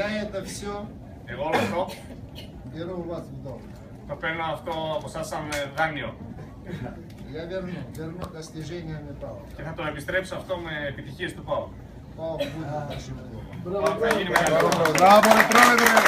Я это все. Εγώ όλο αυτό. Беру у вас в. Το παίρνω αυτό από εσάς σαν ε, δάνειο. Я верну, верну достижениями ΠΑΟ. Και θα το επιστρέψω αυτό με επιτυχίες του ΠΑΟ. ΠΑΟ будет нашим клубом. Μπράβο, πρόεδρε.